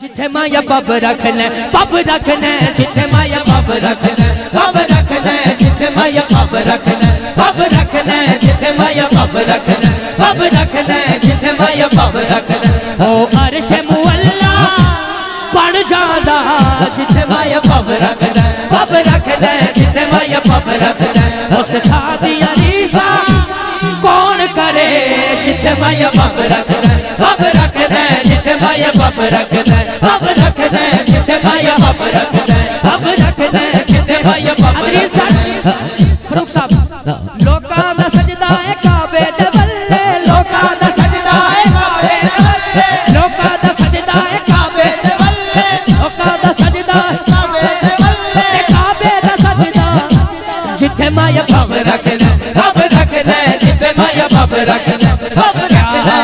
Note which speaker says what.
Speaker 1: जिथे माया बब रखना पब रखना जिथे माया बब रखना पब रखना जिथे माया बब रखना पब रखना जिथे माया बब रखना पब रखना जिथे माया बब रखना ओ अरश मुअल्ला बन जादा जिथे माया बब रखना पब रखना जिथे माया पब रखना उस खादी अलीसा कौन करे जिथे माया बब रखना फरूक साहब लोका दा सजदा है काबे दे बल्ले लोका दा सजदा है काबे दे बल्ले लोका दा सजदा है काबे दे बल्ले लोका दा सजदा है काबे दे बल्ले काबे दा सजदा जिथे माया अब रखना अब रखना, जिथे माया अब रखना अब रखना।